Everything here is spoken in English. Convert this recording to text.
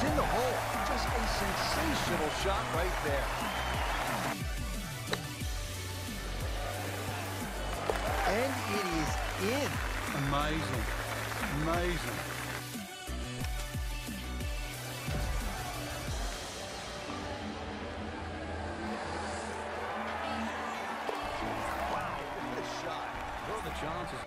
It's in the hole. Just a sensational shot right there. And it is in. Amazing. Amazing. Wow, what a shot. What are the chances?